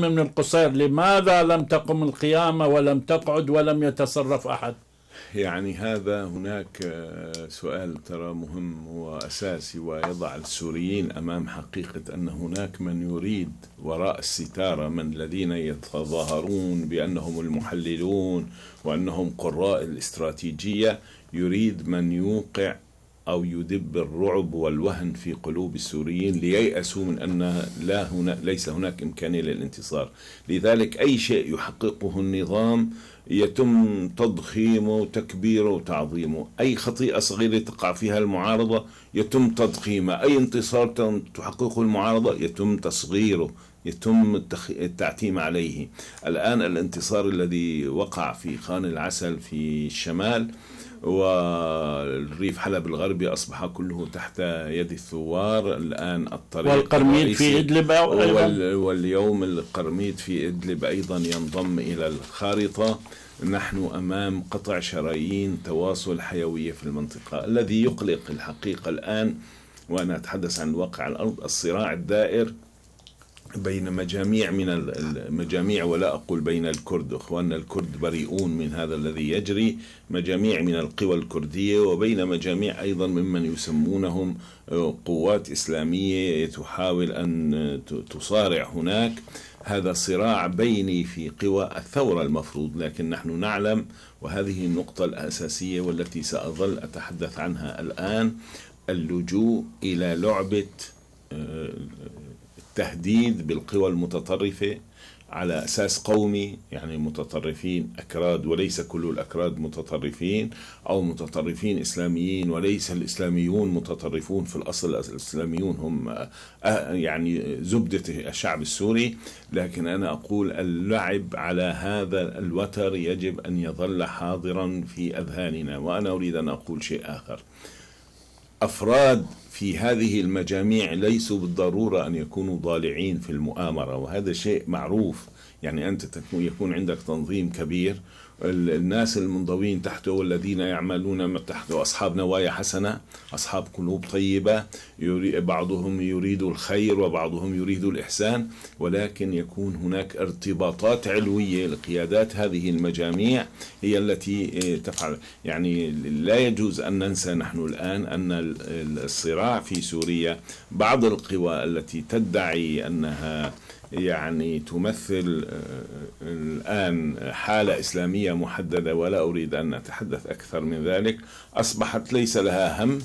من القصير لماذا لم تقم القيامة ولم تقعد ولم يتصرف أحد؟ يعني هذا هناك سؤال ترى مهم وأساسي ويضع السوريين أمام حقيقة أن هناك من يريد وراء الستارة من الذين يتظاهرون بأنهم المحللون وأنهم قراء الاستراتيجية يريد من يوقع أو يدب الرعب والوهن في قلوب السوريين لييأسوا من أن لا هنا ليس هناك إمكانية للانتصار. لذلك أي شيء يحققه النظام يتم تضخيمه وتكبيره وتعظيمه أي خطيئة صغيرة تقع فيها المعارضة يتم تضخيمها. أي انتصار تحققه المعارضة يتم تصغيره يتم التعتيم عليه. الآن الانتصار الذي وقع في خان العسل في الشمال والريف حلب الغربي أصبح كله تحت يد الثوار. الآن الطريق والقرميد في إدلب وال واليوم القرميد في إدلب أيضا ينضم إلى الخارطة. نحن أمام قطع شرايين تواصل حيوية في المنطقة الذي يقلق الحقيقة الآن. وأنا أتحدث عن واقع الأرض الصراع الدائر. بين مجاميع من المجاميع ولا أقول بين الكرد إخواننا الكرد بريئون من هذا الذي يجري مجاميع من القوى الكردية وبين مجاميع أيضا ممن يسمونهم قوات إسلامية تحاول أن تصارع هناك. هذا صراع بيني في قوى الثورة المفروض لكن نحن نعلم وهذه النقطة الأساسية والتي سأظل أتحدث عنها الآن اللجوء إلى لعبة التهديد بالقوى المتطرفة على أساس قومي يعني متطرفين أكراد وليس كل الأكراد متطرفين أو متطرفين إسلاميين وليس الإسلاميون متطرفون في الأصل الإسلاميون هم يعني زبدة الشعب السوري. لكن أنا أقول اللعب على هذا الوتر يجب أن يظل حاضرا في أذهاننا وأنا أريد أن أقول شيء آخر. أفراد في هذه المجاميع ليسوا بالضرورة أن يكونوا ضالعين في المؤامرة وهذا شيء معروف. يعني أنت يكون عندك تنظيم كبير الناس المنضوين تحته والذين يعملون تحته أصحاب نوايا حسنة أصحاب قلوب طيبة بعضهم يريد الخير وبعضهم يريد الإحسان. ولكن يكون هناك ارتباطات علوية لقيادات هذه المجاميع هي التي تفعل. يعني لا يجوز أن ننسى نحن الآن أن الصراع في سوريا بعض القوى التي تدعي أنها يعني تمثل الآن حالة إسلامية محددة ولا أريد أن أتحدث أكثر من ذلك. أصبحت ليس لها هم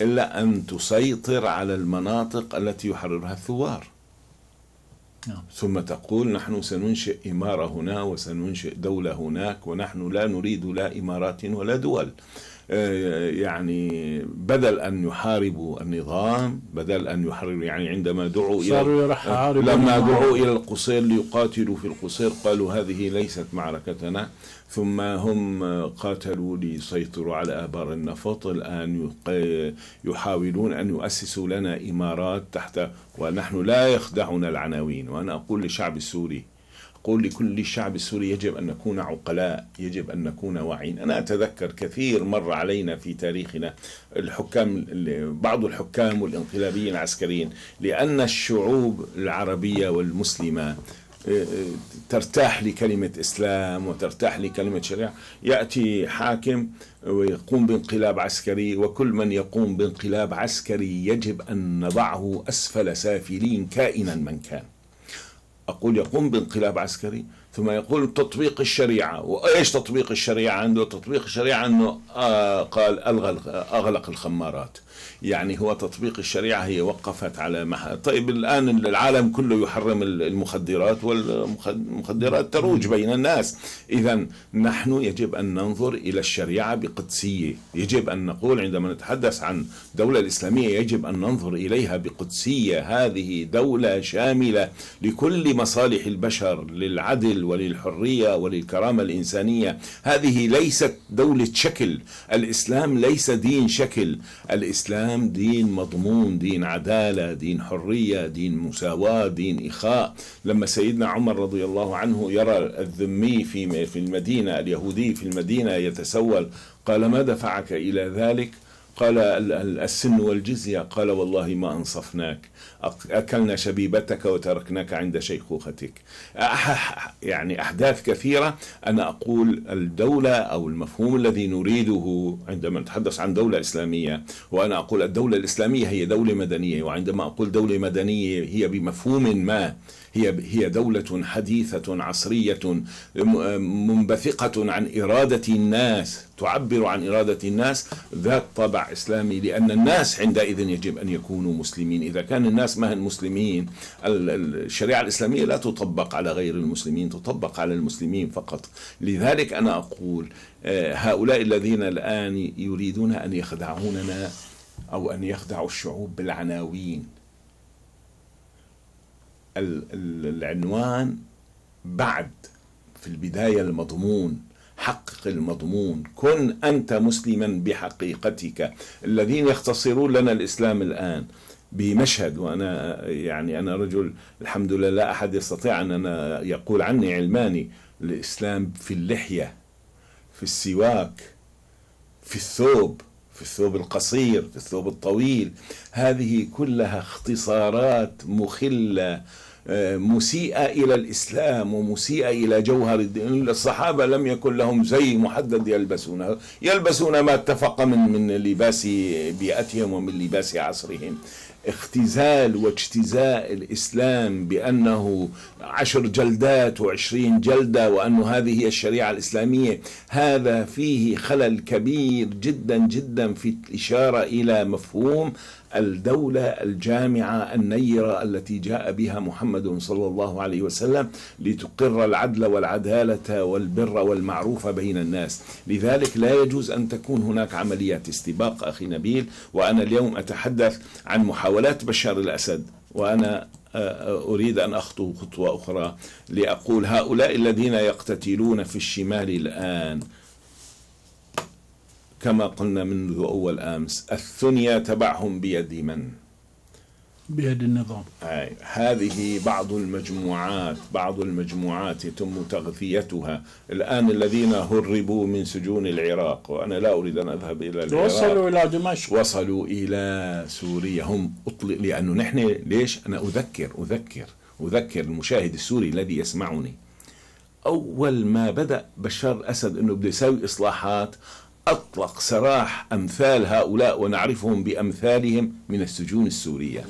إلا أن تسيطر على المناطق التي يحررها الثوار. ثم تقول نحن سننشئ إمارة هنا وسننشئ دولة هناك ونحن لا نريد لا إمارات ولا دول. يعني بدل أن يحاربوا النظام بدل أن يحاربوا يعني عندما دعوا إلى لما دعوا إلى القصير ليقاتلوا في القصير قالوا هذه ليست معركتنا. ثم هم قاتلوا ليسيطروا على آبار النفط. الآن يحاولون أن يؤسسوا لنا إمارات تحت ونحن لا يخدعنا العناوين. وأنا أقول للشعب السوري أقول لكل الشعب السوري يجب أن نكون عقلاء يجب أن نكون واعين أنا أتذكر كثير مر علينا في تاريخنا الحكام بعض الحكام والانقلابيين العسكريين لأن الشعوب العربية والمسلمة ترتاح لكلمة إسلام وترتاح لكلمة شريعة. يأتي حاكم ويقوم بانقلاب عسكري وكل من يقوم بانقلاب عسكري يجب أن نضعه أسفل سافلين كائنا من كان. أقول يقوم بانقلاب عسكري ثم يقول تطبيق الشريعة وإيش تطبيق الشريعة؟ عنده تطبيق الشريعة أنه آه قال ألغى أغلق الخمارات. يعني هو تطبيق الشريعة هي وقفت على مح... طيب الآن العالم كله يحرم المخدرات والمخدرات تروج بين الناس. إذا نحن يجب أن ننظر إلى الشريعة بقدسية. يجب أن نقول عندما نتحدث عن دولة الإسلامية يجب أن ننظر إليها بقدسية. هذه دولة شاملة لكل مصالح البشر للعدل وللحرية وللكرامة الإنسانية. هذه ليست دولة شكل. الإسلام ليس دين شكل. الإسلام دين مضمون دين عدالة دين حرية دين مساواة دين إخاء. لما سيدنا عمر رضي الله عنه يرى الذمي في في المدينة اليهودي في المدينة يتسول قال ما دفعك إلى ذلك؟ قال السن والجزية. قال والله ما أنصفناك. أكلنا شبيبتك وتركناك عند شيخوختك. يعني أحداث كثيرة. أنا أقول الدولة أو المفهوم الذي نريده عندما نتحدث عن دولة إسلامية وأنا أقول الدولة الإسلامية هي دولة مدنية وعندما أقول دولة مدنية هي بمفهوم ما هي هي دولة حديثة عصرية منبثقة عن إرادة الناس تعبر عن إرادة الناس ذات طابع إسلامي لأن الناس عندئذ يجب أن يكونوا مسلمين. إذا كان الناس ما مسلمين الشريعة الإسلامية لا تطبق على غير المسلمين تطبق على المسلمين فقط. لذلك أنا أقول آه، هؤلاء الذين الآن يريدون أن يخدعوننا أو أن يخدعوا الشعوب بالعناوين. العنوان بعد في البداية المضمون حقق المضمون. كن أنت مسلما بحقيقتك. الذين يختصرون لنا الإسلام الآن. بمشهد وأنا يعني أنا رجل الحمد لله لا أحد يستطيع أن أنا يقول عني علماني الإسلام في اللحية في السواك في الثوب في الثوب القصير في الثوب الطويل. هذه كلها اختصارات مخلة مسيئة إلى الإسلام ومسيئة إلى جوهر الدين. الصحابة لم يكن لهم زي محدد يلبسونه. يلبسون ما اتفق من من لباس بيئتهم ومن لباس عصرهم. اختزال واجتزاء الإسلام بأنه عشر جلدات وعشرين جلدة وأن هذه هي الشريعة الإسلامية. هذا فيه خلل كبير جدا جدا في الإشارة إلى مفهوم الدولة الجامعة النيرة التي جاء بها محمد صلى الله عليه وسلم لتقر العدل والعدالة والبر والمعروف بين الناس. لذلك لا يجوز أن تكون هناك عمليات استباق أخي نبيل وأنا اليوم أتحدث عن محاولات بشار الأسد وأنا أريد أن أخطو خطوة أخرى لأقول هؤلاء الذين يقتتلون في الشمال الآن كما قلنا منذ أول أمس الثنيا تبعهم بيد من؟ بيد النظام. أي هذه بعض المجموعات بعض المجموعات يتم تغذيتها. الآن الذين هربوا من سجون العراق وأنا لا أريد أن أذهب إلى العراق. وصلوا إلى دمشق. وصلوا إلى سوريا. هم أطلق لأنه نحن ليش؟ أنا أذكر أذكر أذكر المشاهد السوري الذي يسمعني. أول ما بدأ بشار الأسد أنه بده يسوي إصلاحات أطلق سراح أمثال هؤلاء ونعرفهم بأمثالهم من السجون السورية.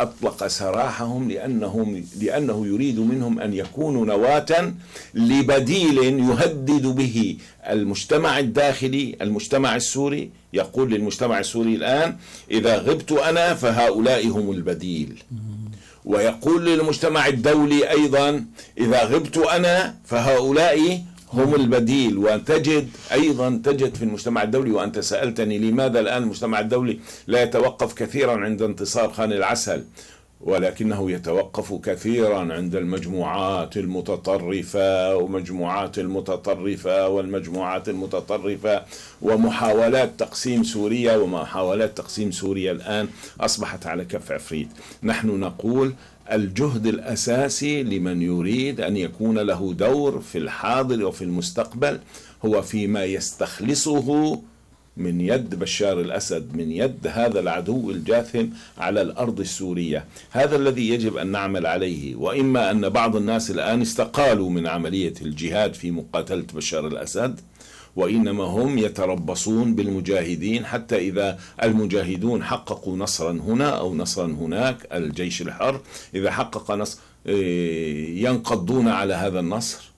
أطلق سراحهم لأنهم لأنه يريد منهم أن يكونوا نواة لبديل يهدد به المجتمع الداخلي المجتمع السوري. يقول للمجتمع السوري الآن إذا غبت أنا فهؤلاء هم البديل. ويقول للمجتمع الدولي أيضا إذا غبت أنا فهؤلاء هم البديل. وتجد أيضا تجد في المجتمع الدولي وانت سالتني لماذا الآن المجتمع الدولي لا يتوقف كثيرا عند انتصار خان العسل ولكنه يتوقف كثيرا عند المجموعات المتطرفة ومجموعات المتطرفة والمجموعات المتطرفة ومحاولات تقسيم سوريا ومحاولات تقسيم سوريا الآن أصبحت على كف عفريت. نحن نقول الجهد الأساسي لمن يريد أن يكون له دور في الحاضر وفي المستقبل هو فيما يستخلصه من يد بشار الأسد من يد هذا العدو الجاثم على الأرض السورية، هذا الذي يجب أن نعمل عليه، وإما أن بعض الناس الآن استقالوا من عملية الجهاد في مقاتلة بشار الأسد وإنما هم يتربصون بالمجاهدين حتى إذا المجاهدون حققوا نصرا هنا أو نصرا هناك الجيش الحر إذا حقق نصر إيه، ينقضون على هذا النصر.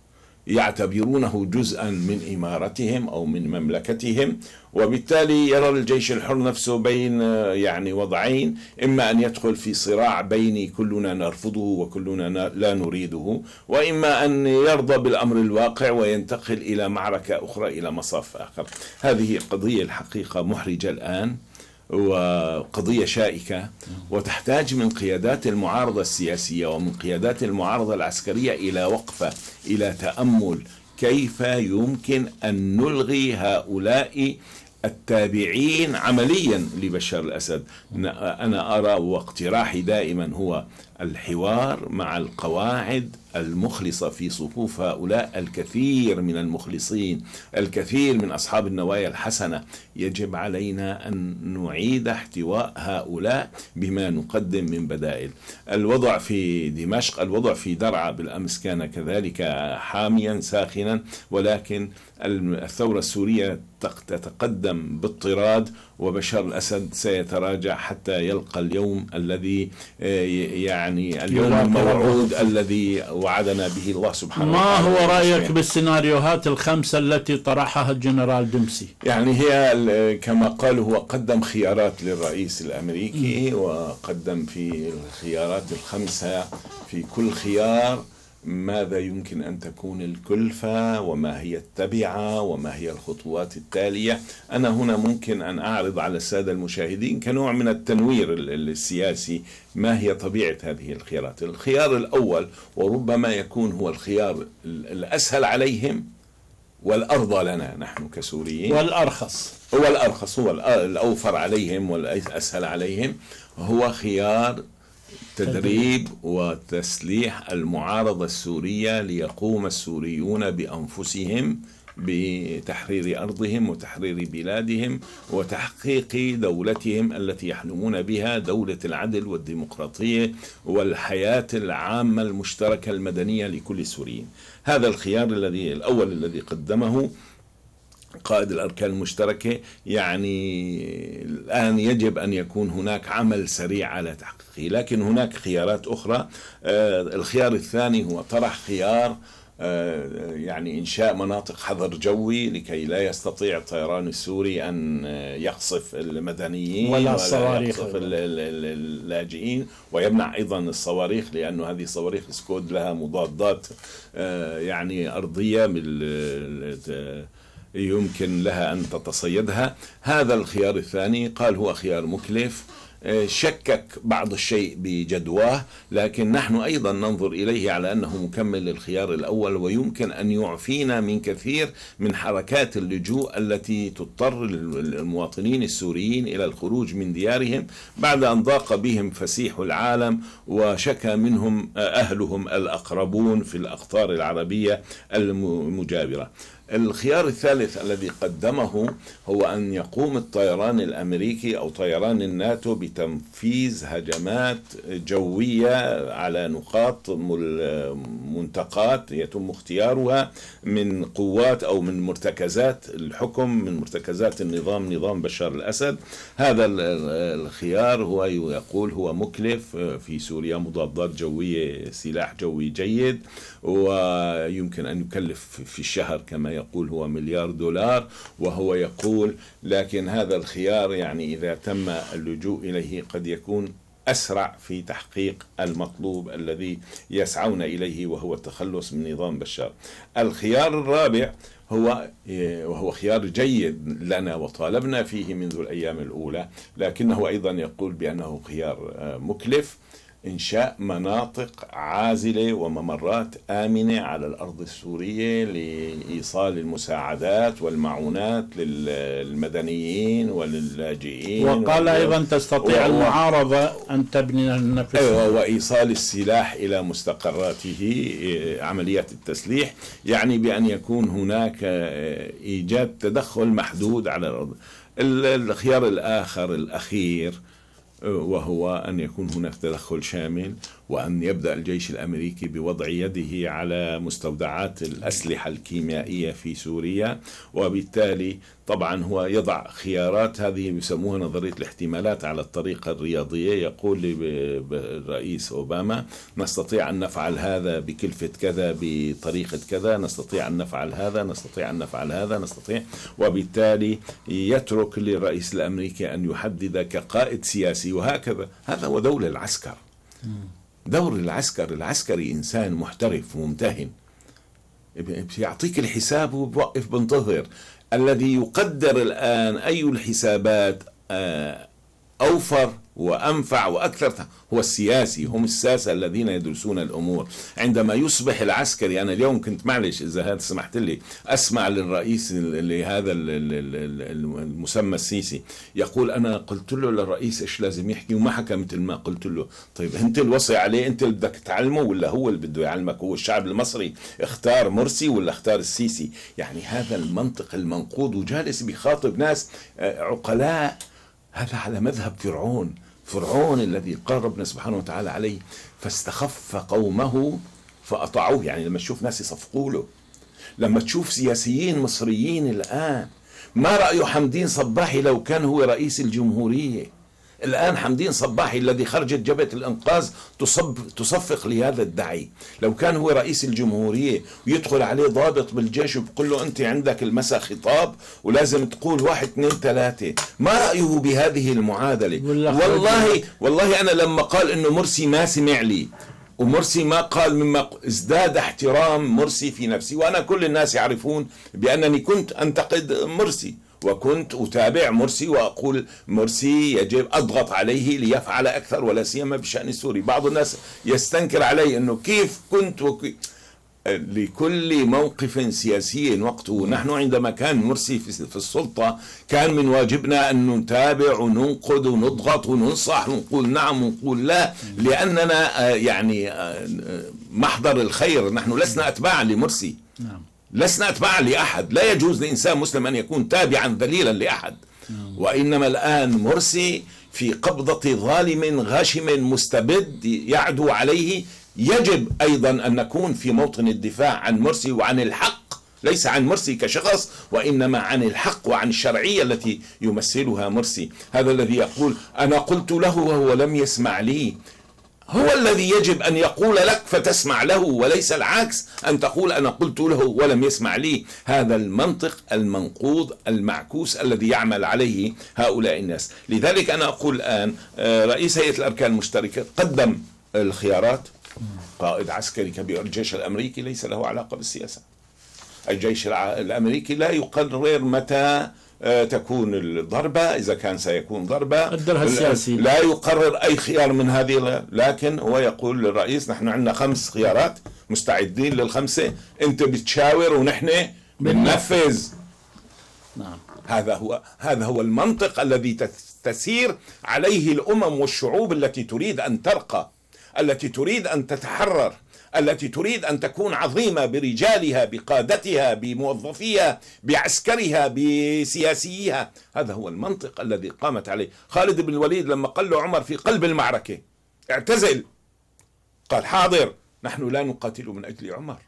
يعتبرونه جزءا من إمارتهم أو من مملكتهم وبالتالي يرى الجيش الحر نفسه بين يعني وضعين إما أن يدخل في صراع بيني كلنا نرفضه وكلنا لا نريده وإما أن يرضى بالأمر الواقع وينتقل إلى معركة أخرى إلى مصاف آخر. هذه قضية الحقيقة محرجة الآن. وقضية شائكة وتحتاج من قيادات المعارضة السياسية ومن قيادات المعارضة العسكرية إلى وقفة إلى تأمل كيف يمكن أن نلغي هؤلاء التابعين عمليا لبشار الأسد. أنا أرى واقتراحي دائما هو الحوار مع القواعد المخلصة في صفوف هؤلاء الكثير من المخلصين الكثير من أصحاب النوايا الحسنة. يجب علينا أن نعيد احتواء هؤلاء بما نقدم من بدائل. الوضع في دمشق الوضع في درعا بالأمس كان كذلك حاميا ساخنا ولكن الثورة السورية تتقدم باضطراد وبشار الأسد سيتراجع حتى يلقى اليوم الذي آه، يعني اليوم الموعود الذي وعدنا به الله سبحانه ما وتعالى. ما هو رأيك بالسيناريوهات الخمسة التي طرحها الجنرال دمسي يعني هي كما قال هو قدم خيارات للرئيس الأمريكي وقدم في الخيارات الخمسة في كل خيار ماذا يمكن أن تكون الكلفة وما هي التبعة وما هي الخطوات التالية؟ أنا هنا ممكن أن أعرض على السادة المشاهدين كنوع من التنوير السياسي. ما هي طبيعة هذه الخيارات؟ الخيار الأول وربما يكون هو الخيار الأسهل عليهم والارضى لنا نحن كسوريين. والأرخص. هو الأرخص هو الأوفر عليهم والاسهل عليهم. هو خيار تدريب وتسليح المعارضة السورية ليقوم السوريون بأنفسهم بتحرير أرضهم وتحرير بلادهم وتحقيق دولتهم التي يحلمون بها دولة العدل والديمقراطية والحياة العامة المشتركة المدنية لكل السوريين. هذا الخيار الذي الأول الذي قدمه قائد الأركان المشتركة يعني الآن يجب أن يكون هناك عمل سريع على تحقيقه. لكن هناك خيارات أخرى. آه، الخيار الثاني هو طرح خيار آه، يعني إنشاء مناطق حظر جوي لكي لا يستطيع الطيران السوري أن يقصف المدنيين ولا الصواريخ يقصف اللاجئين. ويمنع أيضا الصواريخ لأنه هذه الصواريخ سكود لها مضادات آه، يعني أرضية يمكن لها أن تتصيدها. هذا الخيار الثاني قال هو خيار مكلف آه، شكك بعض الشيء بجدواه لكن نحن أيضا ننظر إليه على أنه مكمل للخيار الأول ويمكن أن يعفينا من كثير من حركات اللجوء التي تضطر المواطنين السوريين إلى الخروج من ديارهم. بعد أن ضاق بهم فسيح العالم وشكى منهم أهلهم الأقربون في الأقطار العربية المجاورة. الخيار الثالث الذي قدمه هو أن يقوم الطيران الأمريكي أو طيران الناتو بتنفيذ هجمات جوية على نقاط منتقات يتم اختيارها من قوات أو من مرتكزات الحكم من مرتكزات النظام نظام بشار الأسد. هذا الخيار هو يقول هو مكلف في سوريا مضادات جوية سلاح جوي جيد. ويمكن أن يكلف في الشهر كما يقول هو مليار دولار وهو يقول لكن هذا الخيار يعني إذا تم اللجوء إليه قد يكون أسرع في تحقيق المطلوب الذي يسعون إليه وهو التخلص من نظام بشار. الخيار الرابع هو وهو خيار جيد لنا وطالبنا فيه منذ الأيام الأولى لكنه أيضا يقول بأنه خيار مكلف. إنشاء مناطق عازلة وممرات آمنة على الأرض السورية لإيصال المساعدات والمعونات للمدنيين وللاجئين وقال أيضا تستطيع المعارضة أن تبني نفسها أيوة وإيصال السلاح إلى مستقراته عمليات التسليح يعني بأن يكون هناك إيجاد تدخل محدود على الأرض. الخيار الآخر الأخير وهو أن يكون هناك تدخل شامل وأن يبدأ الجيش الأمريكي بوضع يده على مستودعات الأسلحة الكيميائية في سوريا وبالتالي طبعا هو يضع خيارات هذه يسموها نظرية الاحتمالات على الطريقة الرياضية. يقول للرئيس أوباما نستطيع أن نفعل هذا بكلفة كذا بطريقة كذا نستطيع أن نفعل هذا نستطيع أن نفعل هذا نستطيع. وبالتالي يترك للرئيس الأمريكي أن يحدد كقائد سياسي وهكذا. هذا هو دور العسكر. دور العسكر العسكري إنسان محترف ممتهن يعطيك الحساب وبوقف بنتظر الذي يقدر الآن أي الحسابات آه، أوفر وأنفع وأكثر هو السياسي هم الساسة الذين يدرسون الأمور. عندما يصبح العسكري أنا اليوم كنت معلش إذا سمحت لي أسمع للرئيس لهذا المسمى السيسي. يقول أنا قلت له للرئيس إيش لازم يحكي؟ وما حكى مثل ما قلت له طيب أنت الوصي عليه أنت اللي بدك تعلمه ولا هو اللي بده يعلمك؟ هو الشعب المصري اختار مرسي ولا اختار السيسي؟ يعني هذا المنطق المنقوض وجالس بيخاطب ناس آه، عقلاء. هذا على مذهب فرعون. فرعون الذي قال ربنا سبحانه وتعالى عليه فاستخف قومه فأطاعوه. يعني لما تشوف ناس يصفقوا له لما تشوف سياسيين مصريين الآن ما رأي حمدين صباحي لو كان هو رئيس الجمهورية؟ الآن حمدين صباحي الذي خرجت جبهة الإنقاذ تصب تصفق لهذا الدعي لو كان هو رئيس الجمهورية ويدخل عليه ضابط بالجيش وبقول له أنت عندك المسا خطاب ولازم تقول واحد اثنين ثلاثة. ما رأيه بهذه المعادلة؟ والله والله أنا لما قال أنه مرسي ما سمع لي ومرسي ما قال مما ازداد احترام مرسي في نفسي وأنا كل الناس يعرفون بأنني كنت أنتقد مرسي. وكنت أتابع مرسي وأقول مرسي يجب أضغط عليه ليفعل أكثر ولا سيما بشأن السوري. بعض الناس يستنكر علي أنه كيف كنت وكي لكل موقف سياسي وقته. نحن عندما كان مرسي في السلطة. كان من واجبنا أن نتابع وننقد ونضغط وننصح ونقول نعم ونقول لا لأننا آه، يعني آه، محضر الخير. نحن لسنا أتباعا لمرسي. نعم. لسنا أتباعا لأحد. لا يجوز لإنسان مسلم أن يكون تابعا ذليلا لأحد. وإنما الآن مرسي في قبضة ظالم غاشم مستبد يعدو عليه. يجب أيضا أن نكون في موطن الدفاع عن مرسي وعن الحق ليس عن مرسي كشخص وإنما عن الحق وعن الشرعية التي يمثلها مرسي. هذا الذي يقول أنا قلت له وهو لم يسمع لي. هو الذي يجب أن يقول لك فتسمع له وليس العكس أن تقول أنا قلت له ولم يسمع لي. هذا المنطق المنقوض المعكوس الذي يعمل عليه هؤلاء الناس. لذلك أنا أقول الآن آه، رئيس هيئة الأركان المشتركة قدم الخيارات. قائد عسكري كبير الجيش الأمريكي ليس له علاقة بالسياسة. الجيش الأمريكي لا يقرر متى تكون الضربة إذا كان سيكون ضربة. السياسي. لا يقرر أي خيار من هذه لكن هو يقول للرئيس نحن عندنا خمس خيارات مستعدين للخمسة. أنت بتشاور ونحن بننفذ. نعم. هذا هو هذا هو المنطق الذي تسير عليه الأمم والشعوب التي تريد أن ترقى التي تريد أن تتحرر. التي تريد أن تكون عظيمة برجالها بقادتها بموظفيها بعسكرها بسياسيها. هذا هو المنطق الذي قامت عليه. خالد بن الوليد لما قال له عمر في قلب المعركة اعتزل. قال حاضر نحن لا نقاتل من أجل عمر.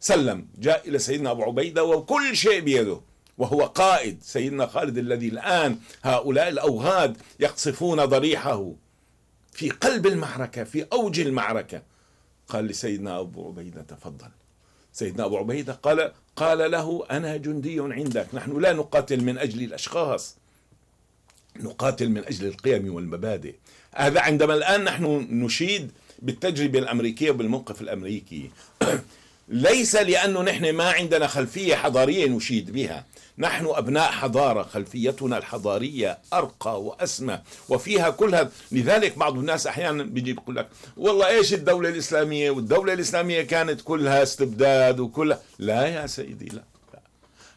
سلم جاء إلى سيدنا أبو عبيدة وكل شيء بيده وهو قائد. سيدنا خالد الذي الآن هؤلاء الاوغاد يقصفون ضريحه في قلب المعركة في أوج المعركة. قال لسيدنا أبو عبيدة تفضل. سيدنا أبو عبيدة قال قال له أنا جندي عندك نحن لا نقاتل من أجل الأشخاص. نقاتل من أجل القيم والمبادئ. هذا عندما الآن نحن نشيد بالتجربة الأمريكية وبالموقف الأمريكي. ليس لأنه نحن ما عندنا خلفية حضارية نشيد بها. نحن أبناء حضارة خلفيتنا الحضارية أرقى وأسمى وفيها كل هذا. لذلك بعض الناس أحيانا بيجي يقول لك والله إيش الدولة الإسلامية؟ والدولة الإسلامية كانت كلها استبداد وكلها لا يا سيدي لا.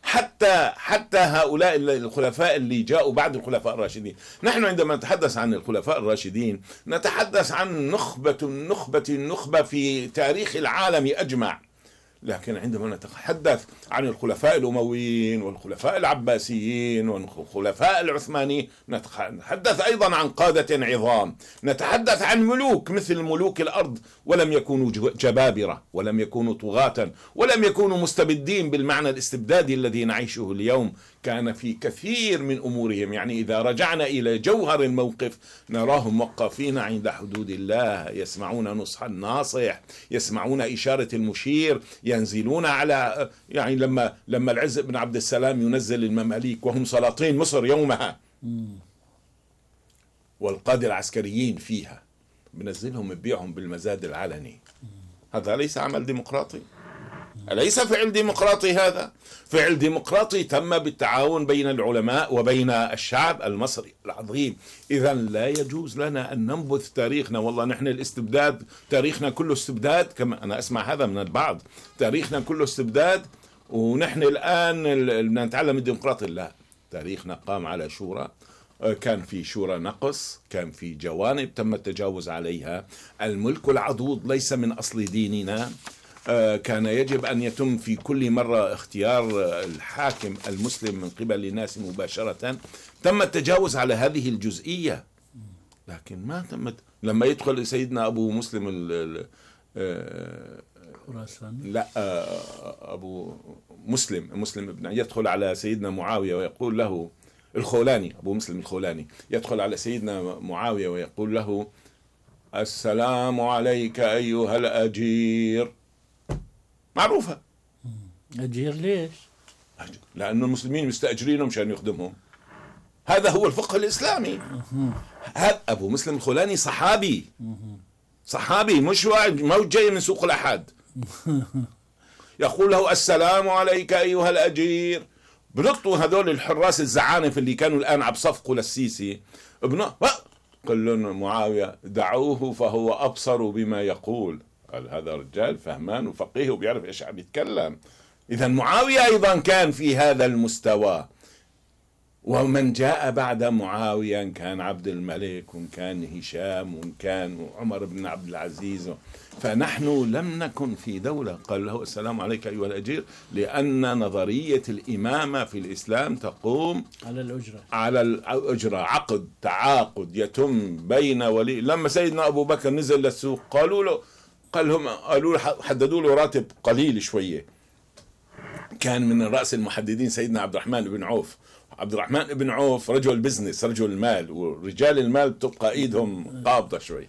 حتى حتى هؤلاء الخلفاء اللي جاءوا بعد الخلفاء الراشدين. نحن عندما نتحدث عن الخلفاء الراشدين نتحدث عن نخبة نخبة النخبة في تاريخ العالم أجمع. لكن عندما نتحدث عن الخلفاء الأمويين والخلفاء العباسيين والخلفاء العثمانيين. نتحدث أيضا عن قادة عظام. نتحدث عن ملوك مثل ملوك الأرض. ولم يكونوا جبابرة ولم يكونوا طغاة ولم يكونوا مستبدين بالمعنى الاستبدادي الذي نعيشه اليوم. كان في كثير من أمورهم. يعني إذا رجعنا إلى جوهر الموقف نراهم موقفين عند حدود الله يسمعون نصح الناصح يسمعون إشارة المشير ينزلون على يعني لما لما العز بن عبد السلام ينزل المماليك وهم سلاطين مصر يومها. والقاده العسكريين فيها بنزلهم ببيعهم بالمزاد العلني. هذا ليس عمل ديمقراطي. أليس فعل ديمقراطي هذا؟ فعل ديمقراطي تم بالتعاون بين العلماء وبين الشعب المصري. العظيم. إذا لا يجوز لنا أن ننبذ تاريخنا. والله نحن الاستبداد تاريخنا كله استبداد كما أنا أسمع هذا من البعض. تاريخنا كله استبداد ونحن الآن بدنا نتعلم الديمقراطية لا. تاريخنا قام على شورى. كان في شورى نقص كان في جوانب تم التجاوز عليها. الملك العضوض ليس من أصل ديننا. كان يجب أن يتم في كل مرة اختيار الحاكم المسلم من قبل الناس مباشرة. تم التجاوز على هذه الجزئية. لكن ما تمت لما يدخل سيدنا أبو مسلم ال آه، لا آه، أبو مسلم مسلم ابن يدخل على سيدنا معاوية ويقول له الخولاني أبو مسلم الخولاني يدخل على سيدنا معاوية ويقول له السلام عليك أيها الأجير. معروفة. أجير ليش؟ لأنه المسلمين مستأجرينهم مشان يخدمهم. هذا هو الفقه الإسلامي. هذا أبو مسلم الخولاني صحابي. صحابي مش مو جاي من سوق الأحد. يقول له السلام عليك أيها الأجير. بنطوا هذول الحراس الزعانف اللي كانوا الآن عم صفقوا للسيسي. ابنه قال لهم معاوية دعوه فهو أبصر بما يقول. قال هذا رجال فهمان وفقيه وبيعرف إيش عم يتكلم. اذا معاوية أيضا كان في هذا المستوى. ومن جاء بعد معاوية إن كان عبد الملك وإن كان هشام وإن كان عمر بن عبد العزيز. فنحن لم نكن في دولة. قال له السلام عليك أيها الأجير. لأن نظرية الإمامة في الإسلام تقوم على الأجرة. على الأجرة. عقد تعاقد يتم بين ولي. لما سيدنا أبو بكر نزل للسوق قالوا له قال لهم قالوا حددوا له راتب قليل شوية. كان من رأس المحددين سيدنا عبد الرحمن بن عوف. عبد الرحمن بن عوف رجل بزنس رجل المال ورجال المال بتبقى إيدهم قابضة شوي.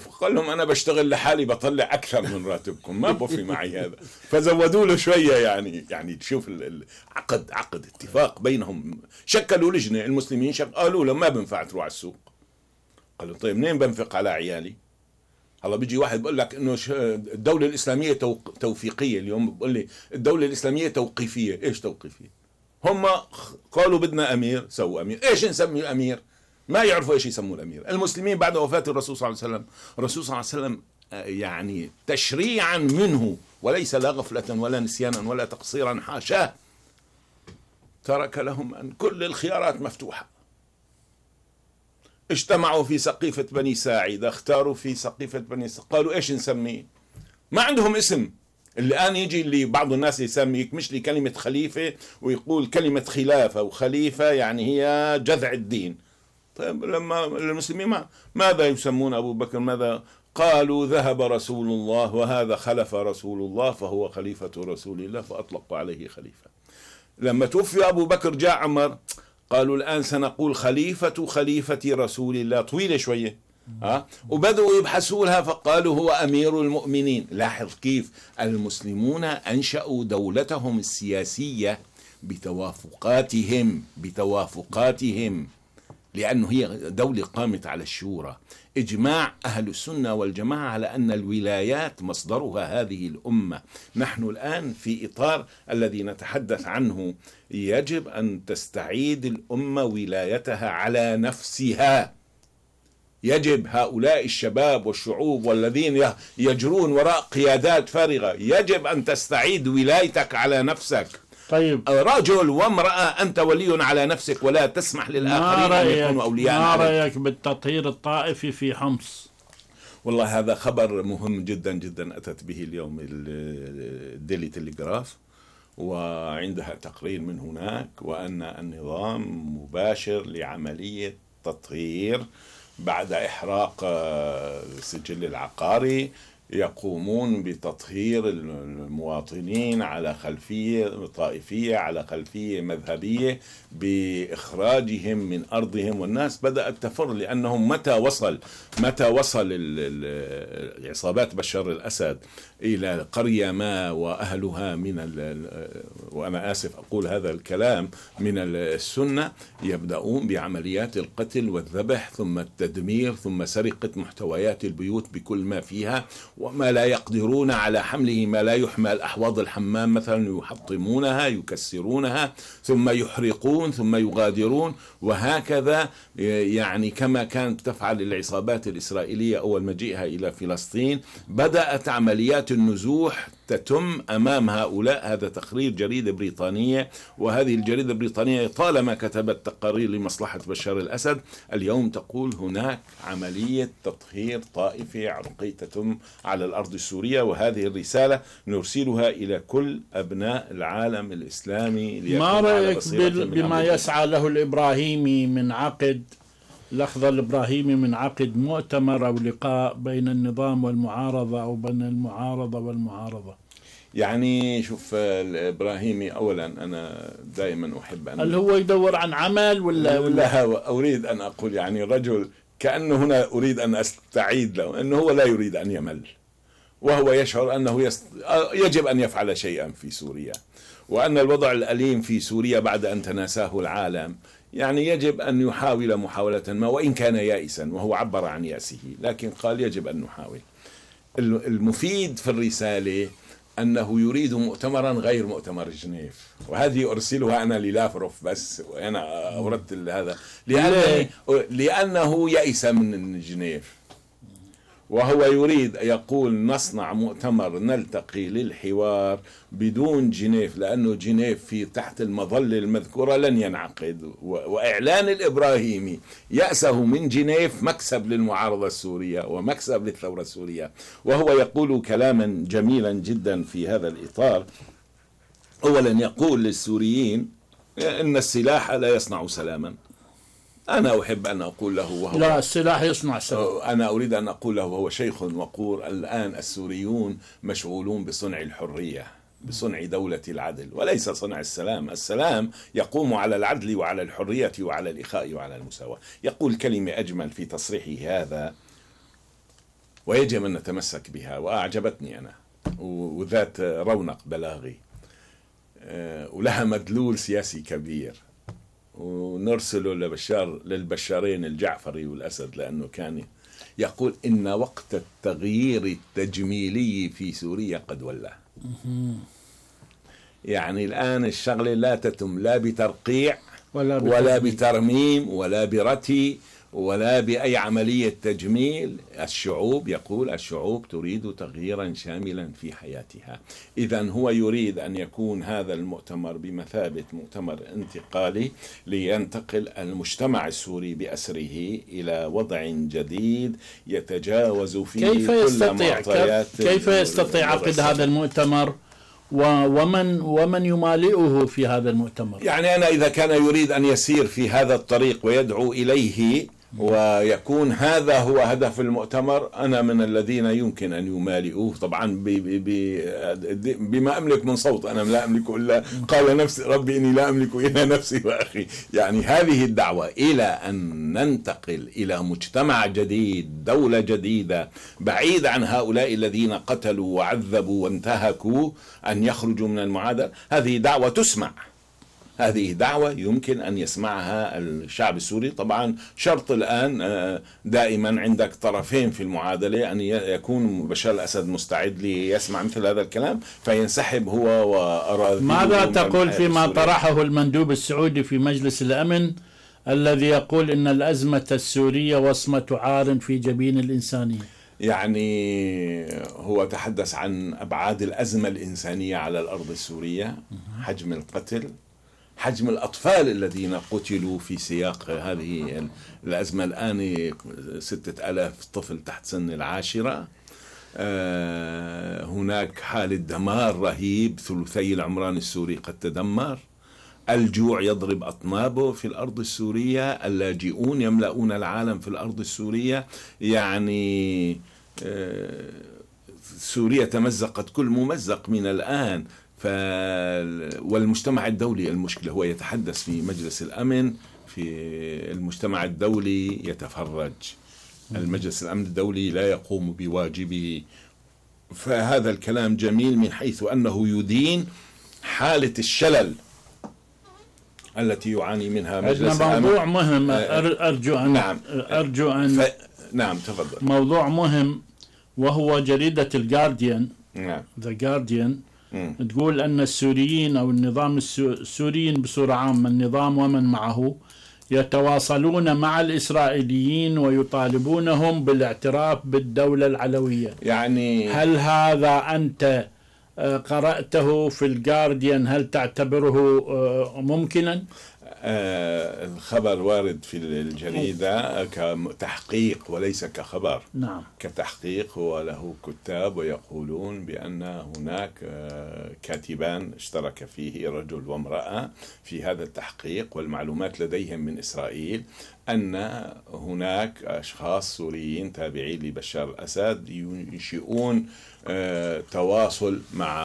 فقال لهم أنا بشتغل لحالي بطلع أكثر من راتبكم ما بفي معي هذا. فزودوا له شوية يعني يعني تشوف العقد عقد اتفاق بينهم. شكلوا لجنة المسلمين شك قالوا له ما بنفع تروح على السوق. قالوا طيب منين بنفق على عيالي؟ هلا بيجي واحد بقول لك إنه الدولة الإسلامية توفيقية. اليوم بقول لي الدولة الإسلامية توقيفية، إيش توقيفية؟ هم قالوا بدنا أمير سووا أمير، إيش نسمي الأمير؟ ما يعرفوا إيش يسموا الأمير، المسلمين بعد وفاة الرسول صلى الله عليه وسلم، الرسول صلى الله عليه وسلم آه، يعني تشريعا منه وليس لا غفلة ولا نسيانا ولا تقصيرا حاشاه. ترك لهم أن كل الخيارات مفتوحة. اجتمعوا في سقيفة بني ساعدة اختاروا في سقيفة بني ساعدة. قالوا إيش نسميه؟ ما عندهم اسم. الآن يجي اللي بعض الناس يسميك مش كلمة خليفة ويقول كلمة خلافة. وخليفة يعني هي جذع الدين. طيب لما المسلمين ما ماذا يسمون أبو بكر؟ ماذا؟ قالوا ذهب رسول الله وهذا خلف رسول الله فهو خليفة رسول الله فأطلقوا عليه خليفة. لما توفي أبو بكر جاء عمر قالوا الآن سنقول خليفة خليفة رسول الله. طويلة شوية. ها؟ وبدأوا يبحثوا لها فقالوا هو أمير المؤمنين. لاحظ كيف المسلمون أنشأوا دولتهم السياسية بتوافقاتهم بتوافقاتهم. لأنه هي دولة قامت على الشورى. إجماع أهل السنة والجماعة على أن الولايات مصدرها هذه الأمة. نحن الآن في إطار الذي نتحدث عنه. يجب أن تستعيد الأمة ولايتها على نفسها. يجب هؤلاء الشباب والشعوب والذين يجرون وراء قيادات فارغة. يجب أن تستعيد ولايتك على نفسك. طيب. رجل وامرأة أنت ولي على نفسك ولا تسمح للآخرين أن يكونوا أولياء ما رأيك بالتطهير الطائفي في حمص؟ والله هذا خبر مهم جدا جدا أتت به اليوم الديلي تليجراف وعندها تقرير من هناك وأن النظام مباشر لعملية تطهير بعد إحراق السجل العقاري يقومون بتطهير المواطنين على خلفية طائفية على خلفية مذهبية بإخراجهم من أرضهم. والناس بدأت تفر لأنهم متى وصل متى وصل عصابات بشار الأسد إلى قرية ما وأهلها من وأنا آسف أقول هذا الكلام من السنة يبدأون بعمليات القتل والذبح ثم التدمير ثم سرقة محتويات البيوت بكل ما فيها. وما لا يقدرون على حمله ما لا يحمل أحواض الحمام مثلا يحطمونها يكسرونها ثم يحرقون ثم يغادرون وهكذا يعني كما كانت تفعل العصابات الإسرائيلية أول مجيئها إلى فلسطين بدأت عمليات النزوح تتم أمام هؤلاء. هذا تقرير جريدة بريطانية وهذه الجريدة البريطانية طالما كتبت تقارير لمصلحة بشار الأسد اليوم تقول هناك عملية تطهير طائفي عرقي تتم على الأرض السورية وهذه الرسالة نرسلها إلى كل أبناء العالم الإسلامي ما رأيك بما يسعى له الإبراهيمي من عقد لحظة الإبراهيمي من عقد مؤتمر أو لقاء بين النظام والمعارضة أو بين المعارضة والمعارضة. يعني شوف الإبراهيمي أولا أنا دائما أحب أن هل هو يدور عن عمل ولا ولا؟ لا أريد أن أقول يعني رجل كأنه هنا أريد أن أستعيد له أنه هو لا يريد أن يمل وهو يشعر أنه يست... يجب أن يفعل شيئا في سوريا وأن الوضع الأليم في سوريا بعد أن تناساه العالم يعني يجب أن يحاول محاولة ما وإن كان يائسا وهو عبر عن يأسه لكن قال يجب أن نحاول. المفيد في الرسالة أنه يريد مؤتمرا غير مؤتمر جنيف. وهذه أرسلها أنا للافروف بس وأنا أوردت هذا لأنه, لأنه يئس من جنيف. وهو يريد يقول نصنع مؤتمر نلتقي للحوار بدون جنيف لأنه جنيف في تحت المظلة المذكورة لن ينعقد. وإعلان الإبراهيمي يأسه من جنيف مكسب للمعارضة السورية ومكسب للثورة السورية. وهو يقول كلاما جميلا جدا في هذا الإطار. أولا يقول للسوريين إن السلاح لا يصنع سلاما. أنا أحب أن أقول له وهو لا السلاح يصنع سلام أنا أريد أن أقول له وهو شيخ وقور الآن السوريون مشغولون بصنع الحرية بصنع دولة العدل وليس صنع السلام. السلام يقوم على العدل وعلى الحرية وعلى الإخاء وعلى المساواة. يقول كلمة أجمل في تصريحه هذا ويجب أن نتمسك بها. وأعجبتني أنا وذات رونق بلاغي. آه، ولها مدلول سياسي كبير. ونرسله لبشار للبشارين الجعفري والأسد لأنه كان يقول إن وقت التغيير التجميلي في سوريا قد ولى يعني الآن الشغلة لا تتم لا بترقيع ولا, ولا بترميم ولا برتي ولا بأي عملية تجميل. الشعوب يقول الشعوب تريد تغييرا شاملا في حياتها. اذا هو يريد أن يكون هذا المؤتمر بمثابة مؤتمر انتقالي لينتقل المجتمع السوري بأسره إلى وضع جديد يتجاوز فيه كيف يستطيع؟ كل كيف يستطيع عقد هذا المؤتمر؟ ومن ومن يمالئه في هذا المؤتمر؟ يعني أنا إذا كان يريد أن يسير في هذا الطريق ويدعو إليه ويكون هذا هو هدف المؤتمر. أنا من الذين يمكن أن يمالئوه. طبعا بما أملك من صوت. أنا لا أملك إلا قال نفسي ربي إني لا أملك إلا نفسي وأخي يعني هذه الدعوة إلى أن ننتقل إلى مجتمع جديد دولة جديدة بعيد عن هؤلاء الذين قتلوا وعذبوا وانتهكوا أن يخرجوا من المعادلة. هذه دعوة تسمع. هذه دعوة يمكن أن يسمعها الشعب السوري. طبعا شرط الآن آه، دائما عندك طرفين في المعادلة أن يكون بشار الأسد مستعد ليسمع مثل هذا الكلام فينسحب هو وأراضي ماذا تقول فيما طرحه المندوب السعودي في مجلس الأمن الذي يقول أن الأزمة السورية وصمة عار في جبين الإنسانية؟ يعني هو تحدث عن أبعاد الأزمة الإنسانية على الأرض السورية حجم القتل حجم الأطفال الذين قتلوا في سياق هذه الأزمة الآن ستة ألاف طفل تحت سن العاشرة. آه، هناك حالة دمار رهيب ثلثي العمران السوري قد تدمر. الجوع يضرب أطنابه في الأرض السورية. اللاجئون يملؤون العالم في الأرض السورية. يعني آه، سوريا تمزقت كل ممزق من الآن. ف والمجتمع الدولي المشكلة هو يتحدث في مجلس الأمن في المجتمع الدولي يتفرج. المجلس الأمن الدولي لا يقوم بواجبه فهذا الكلام جميل من حيث أنه يدين حالة الشلل التي يعاني منها مجلس الأمن. موضوع مهم. أرجو ان نعم. أرجو ان ف... نعم تفضل. موضوع مهم وهو جريدة الجارديان نعم. ذا جارديان مم. تقول أن السوريين أو النظام السو- السوريين بصورة عامة النظام ومن معه يتواصلون مع الإسرائيليين ويطالبونهم بالاعتراف بالدولة العلوية يعني هل هذا أنت آه، قرأته في الجارديان هل تعتبره آه، ممكنا؟ آه الخبر وارد في الجريدة كتحقيق وليس كخبر. نعم. كتحقيق هو له كتاب ويقولون بأن هناك آه، كاتبان اشترك فيه رجل وامرأة في هذا التحقيق والمعلومات لديهم من إسرائيل أن هناك أشخاص سوريين تابعين لبشار الأسد ينشئون تواصل مع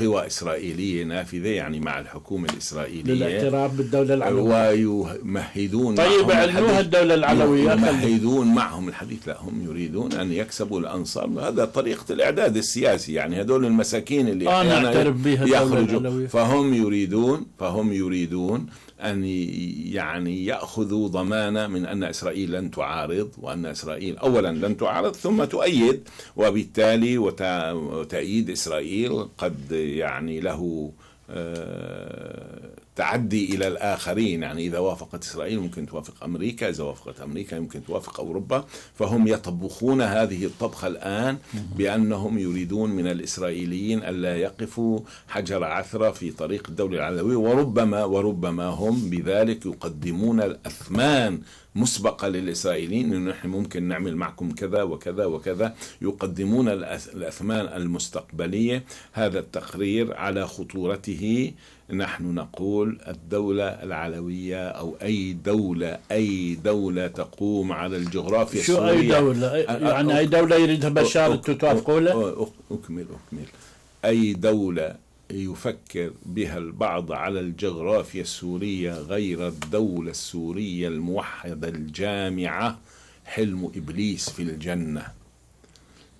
قوى إسرائيلية نافذة يعني مع الحكومة الإسرائيلية. للاعتراف بالدولة العلوية. ويمهدون طيب معهم اعلنوها. الدولة العلوية يمهدون معهم الحديث. لا هم يريدون أن يكسبوا الأنصار. هذا طريقة الإعداد السياسي يعني هذول المساكين اللي آه، أحياناً نعترف بها الدولة يخرجوا. فهم يريدون فهم يريدون ي- يعني يأخذوا ضمانه من أن إسرائيل لن تعارض وأن إسرائيل اولا لن تعارض ثم تؤيد وبالتالي وت- وتأييد إسرائيل قد يعني له آه، تعدي إلى الآخرين. يعني إذا وافقت إسرائيل ممكن توافق أمريكا إذا وافقت أمريكا يمكن توافق أوروبا. فهم يطبخون هذه الطبخة الآن بأنهم يريدون من الإسرائيليين ألا يقفوا حجر عثرة في طريق الدولة العلوية وربما وربما هم بذلك يقدمون الأثمان مسبقة للإسرائيليين أنه نحن ممكن نعمل معكم كذا وكذا وكذا. يقدمون الأث- الأثمان المستقبلية. هذا التقرير على خطورته. نحن نقول الدولة العلوية أو أي دولة أي دولة تقوم على الجغرافيا شو أي السورية. دولة؟ أ- أ- يعني أي دولة يريدها بشار توافقوا له؟ أكمل أكمل. أي دولة يفكر بها البعض على الجغرافيا السورية غير الدولة السورية الموحدة الجامعة حلم إبليس في الجنة.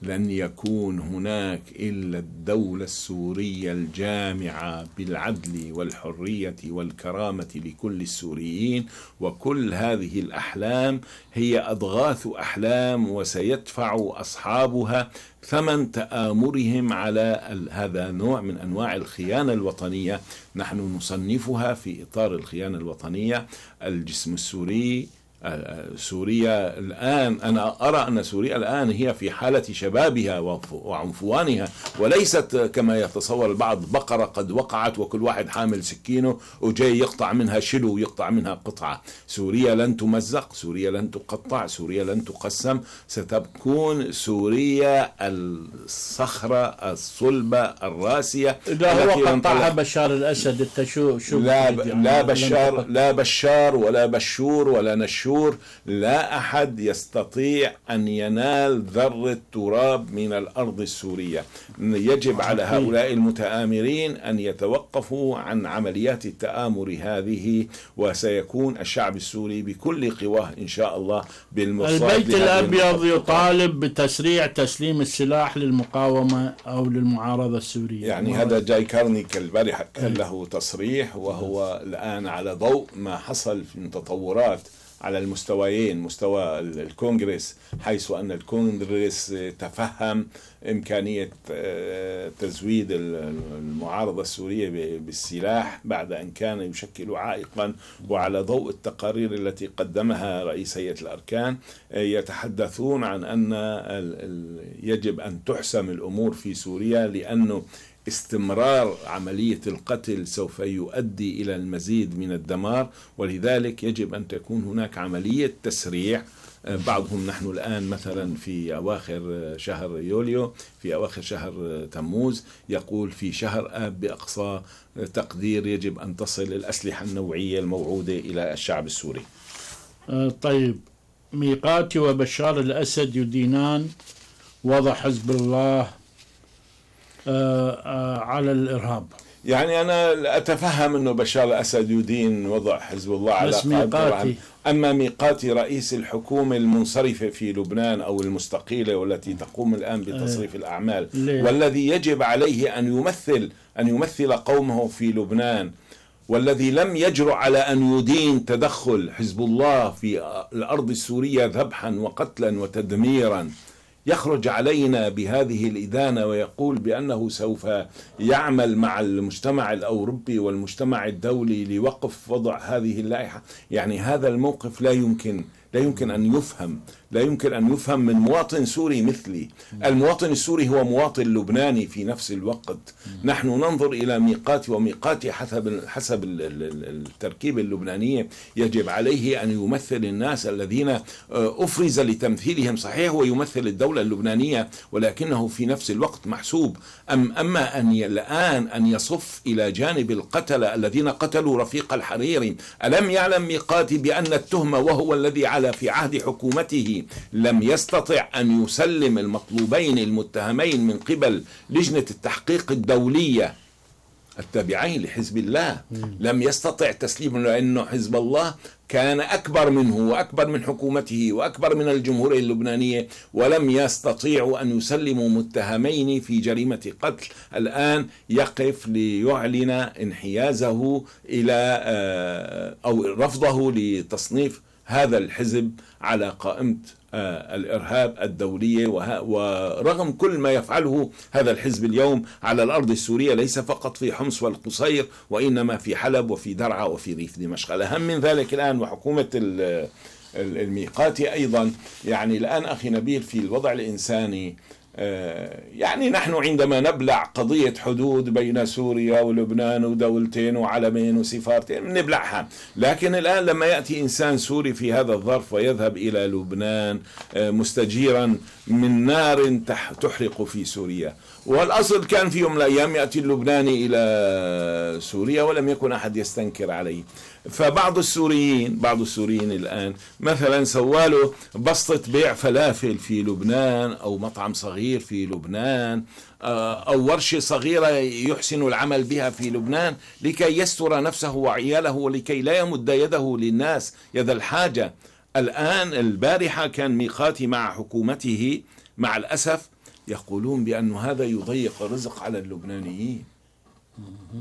لن يكون هناك إلا الدولة السورية الجامعة بالعدل والحرية والكرامة لكل السوريين وكل هذه الأحلام هي أضغاث أحلام وسيدفع أصحابها ثمن تآمرهم على هذا نوع من أنواع الخيانة الوطنية. نحن نصنفها في إطار الخيانة الوطنية. الجسم السوري سوريا الآن أنا أرى أن سوريا الآن هي في حالة شبابها وعنفوانها وليست كما يتصور البعض بقرة قد وقعت وكل واحد حامل سكينه وجاي يقطع منها شلو ويقطع منها قطعة سوريا لن تمزق سوريا لن تقطع سوريا لن تقسم ستكون سوريا الصخرة الصلبة الراسية إذا هو قطعها بشار الأسد أنت شو شو لا. يعني؟ لا لن بشار. لا بشار ولا بشور ولا نشور لا أحد يستطيع أن ينال ذره تراب من الأرض السورية. يجب على. هؤلاء المتآمرين أن يتوقفوا عن عمليات التآمر هذه وسيكون الشعب السوري بكل قواه إن شاء الله بالمرصاد البيت الأبيض. يطالب بتسريع تسليم السلاح للمقاومة أو للمعارضة السورية. يعني هذا جاي كارنيك البارحة كان له تصريح وهو الآن على ضوء ما حصل من تطورات على المستويين مستوى ال- الكونغرس حيث أن الكونغرس تفهم إمكانية آه، تزويد ال- المعارضة السورية بالسلاح بعد أن كان يشكل عائقا وعلى ضوء التقارير التي قدمها رئيس هيئة الأركان. آه، يتحدثون عن أن يجب أن تحسم الأمور في سوريا لأنه استمرار عملية القتل سوف يؤدي إلى المزيد من الدمار ولذلك يجب أن تكون هناك عملية تسريع. آه، بعضهم نحن الآن مثلا في أواخر آه، شهر يوليو في أواخر شهر آه، تموز يقول في شهر آب بأقصى تقدير يجب أن تصل الأسلحة النوعية الموعودة إلى الشعب السوري. طيب. ميقاتي وبشار الأسد يدينان وضع حزب الله. على الإرهاب يعني أنا أتفهم أنه بشار الأسد يدين وضع حزب الله على بس ميقاتي. الرهن. أما ميقاتي رئيس الحكومة المنصرفة في لبنان أو المستقيلة والتي تقوم الآن بتصريف الأعمال ليه؟ والذي يجب عليه أن يمثل أن يمثل قومه في لبنان والذي لم يجرؤ على أن يدين تدخل حزب الله في الأرض السورية ذبحا وقتلا وتدميرا يخرج علينا بهذه الإدانة ويقول بأنه سوف يعمل مع المجتمع الأوروبي والمجتمع الدولي لوقف وضع هذه اللائحة. يعني هذا الموقف لا يمكن لا يمكن أن يفهم. لا يمكن أن يفهم من مواطن سوري مثلي. المواطن السوري هو مواطن لبناني في نفس الوقت. نحن ننظر إلى ميقات وميقات حسب حسب التركيبه اللبنانيه يجب عليه أن يمثل الناس الذين آه، أفرز لتمثيلهم صحيح هو يمثل الدولة اللبنانية ولكنه في نفس الوقت محسوب. ام أما أن الآن أن يصف إلى جانب القتلة الذين قتلوا رفيق الحريري ألم يعلم ميقاتي بأن التهمه وهو الذي على في عهد حكومته لم يستطع أن يسلم المطلوبين المتهمين من قبل لجنة التحقيق الدولية التابعين لحزب الله. لم يستطع تسليمه لأنه حزب الله كان أكبر منه وأكبر من حكومته وأكبر من الجمهورية اللبنانية ولم يستطيعوا أن يسلموا متهمين في جريمة قتل. الآن يقف ليعلن انحيازه إلى آه، أو رفضه لتصنيف هذا الحزب على قائمة آه، الإرهاب الدولية ورغم كل ما يفعله هذا الحزب اليوم على الأرض السورية ليس فقط في حمص والقصير وإنما في حلب وفي درعا وفي ريف دمشق. الأهم من ذلك الآن وحكومة الميقاتي أيضا يعني الآن أخي نبيل في الوضع الإنساني يعني نحن عندما نبلع قضية حدود بين سوريا ولبنان ودولتين وعلمين وسفارتين نبلعها. لكن الآن لما يأتي إنسان سوري في هذا الظرف ويذهب إلى لبنان آه، مستجيرا من نار تحرق في سوريا. والأصل كان في يوم من الأيام يأتي اللبناني إلى سوريا ولم يكن أحد يستنكر عليه. فبعض السوريين بعض السوريين الآن مثلا سواله بسطة بيع فلافل في لبنان أو مطعم صغير في لبنان آه، أو ورشة صغيرة يحسن العمل بها في لبنان لكي يستر نفسه وعياله ولكي لا يمد يده للناس يد الحاجة. الآن البارحة كان ميقاتي مع حكومته مع الأسف يقولون بأن هذا يضيق الرزق على اللبنانيين.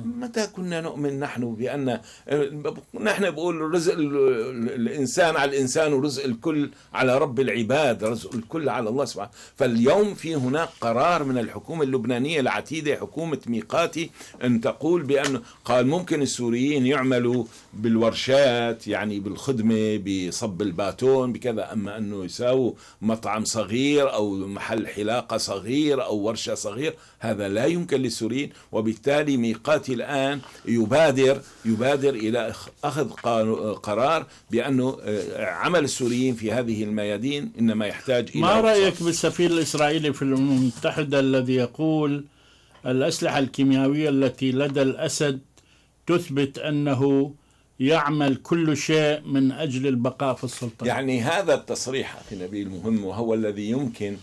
متى كنا نؤمن نحن بأن نحن بقول رزق الإنسان على الإنسان ورزق الكل على رب العباد رزق الكل على الله سبحانه. فاليوم في هناك قرار من الحكومة اللبنانية العتيدة حكومة ميقاتي أن تقول بأن قال ممكن السوريين يعملوا بالورشات يعني بالخدمة بصب الباتون بكذا. أما أنه يساووا مطعم صغير أو محل حلاقة صغير أو ورشة صغير هذا لا يمكن للسوريين وبالتالي ميقاتي الآن يبادر يبادر إلى أخذ قرار بأنه آه، عمل السوريين في هذه الميادين إنما يحتاج إلى ما رأيك بالسفير الإسرائيلي في الأمم المتحدة الذي يقول الأسلحة الكيميائية التي لدى الأسد تثبت أنه يعمل كل شيء من أجل البقاء في السلطة يعني هذا التصريح أخي نبيل مهم وهو الذي يمكن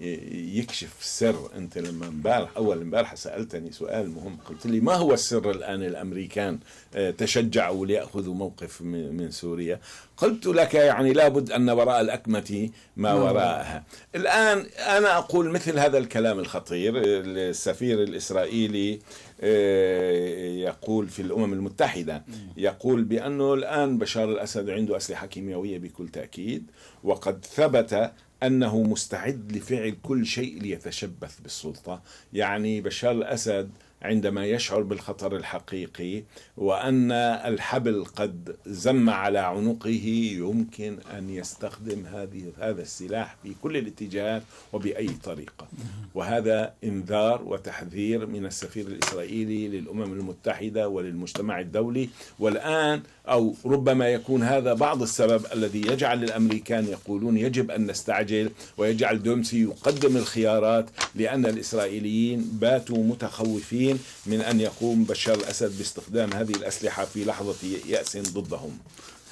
يكشف سر أنت لما امبارح أول امبارح سألتني سؤال مهم. قلت لي ما هو السر الآن الأمريكان؟ آه، تشجعوا ليأخذوا موقف من سوريا. قلت لك يعني لابد أن وراء الأكمة ما نعم. وراءها. الآن أنا أقول مثل هذا الكلام الخطير السفير الإسرائيلي آه، يقول في الأمم المتحدة يقول بأنه الآن بشار الأسد عنده أسلحة كيميائية بكل تأكيد وقد ثبت أنه مستعد لفعل كل شيء ليتشبث بالسلطة. يعني بشار الأسد عندما يشعر بالخطر الحقيقي وأن الحبل قد زم على عنقه يمكن أن يستخدم هذه هذا السلاح في كل الاتجاهات وبأي طريقة. وهذا إنذار وتحذير من السفير الإسرائيلي للأمم المتحدة وللمجتمع الدولي. والآن أو ربما يكون هذا بعض السبب الذي يجعل الأمريكان يقولون يجب أن نستعجل ويجعل دومسي يقدم الخيارات لأن الإسرائيليين باتوا متخوفين من أن يقوم بشار الأسد باستخدام هذه الأسلحة في لحظة يأس ضدهم.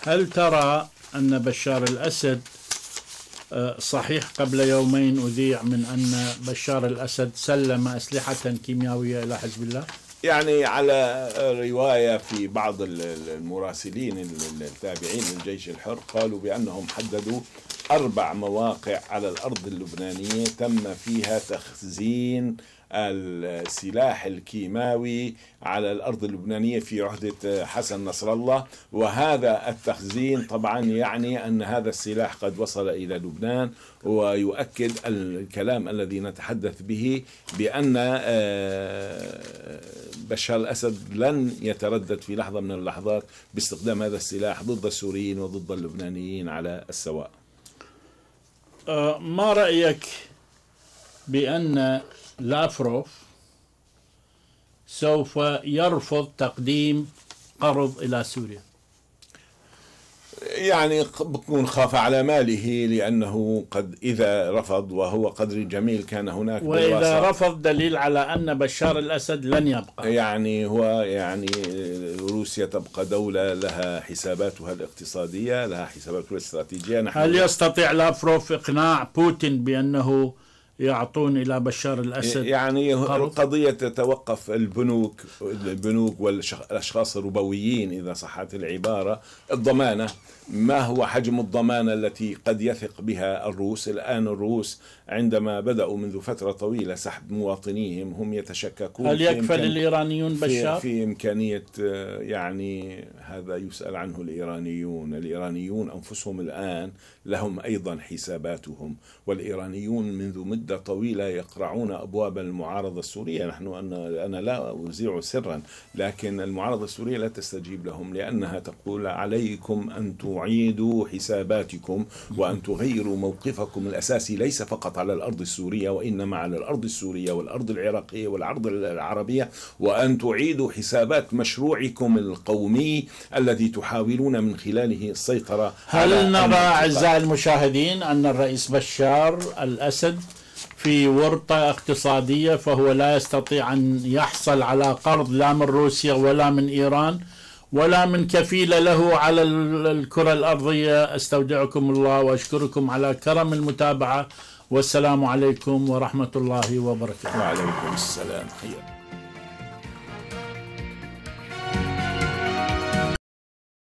هل ترى أن بشار الأسد آه، صحيح قبل يومين أذيع من أن بشار الأسد سلم أسلحة كيميائية إلى حزب الله يعني على رواية في بعض المراسلين التابعين للجيش الحر قالوا بأنهم حددوا أربع مواقع على الأرض اللبنانية تم فيها تخزين السلاح الكيماوي على الأرض اللبنانية في عهدة حسن نصر الله وهذا التخزين طبعا يعني أن هذا السلاح قد وصل إلى لبنان ويؤكد الكلام الذي نتحدث به بأن آه، بشار الأسد لن يتردد في لحظة من اللحظات باستخدام هذا السلاح ضد السوريين وضد اللبنانيين على السواء. آه، ما رأيك بأن لافروف سوف يرفض تقديم قرض إلى سوريا؟ يعني بكون خاف على ماله لأنه قد إذا رفض وهو قدر جميل كان هناك وإذا رفض دليل على أن بشار الأسد لن يبقى. يعني هو يعني روسيا تبقى دولة لها حساباتها الاقتصادية لها حساباتها الاستراتيجية. نحن هل يستطيع لافروف إقناع بوتين بأنه يعطون إلى بشار الأسد. يعني القضية تتوقف البنوك البنوك والأشخاص الربويين إذا صحت العبارة. الضمانة ما هو حجم الضمانة التي قد يثق بها الروس؟ الآن الروس عندما بدأوا منذ فترة طويلة سحب مواطنيهم هم يتشككون هل يكفل الإيرانيون بشار؟ في, في امكانيه يعني هذا يسأل عنه الإيرانيون. الإيرانيون أنفسهم الآن لهم أيضا حساباتهم والإيرانيون منذ مدة طويلة يقرعون أبواب المعارضة السورية. نحن أنا أنا لا اذيع سرا لكن المعارضة السورية لا تستجيب لهم لأنها تقول عليكم أن تعيدوا حساباتكم وأن تغيروا موقفكم الأساسي ليس فقط على الأرض السورية وإنما على الأرض السورية والأرض العراقية والارض العربية وأن تعيدوا حسابات مشروعكم القومي الذي تحاولون من خلاله السيطرة هل نرى أعزائي المشاهدين أن الرئيس بشار الأسد في ورطة اقتصادية فهو لا يستطيع أن يحصل على قرض لا من روسيا ولا من إيران ولا من كفيل له على الكرة الأرضية. أستودعكم الله وأشكركم على كرم المتابعة. والسلام عليكم ورحمة الله وبركاته. وعليكم السلام. خير